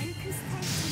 Enkus Tank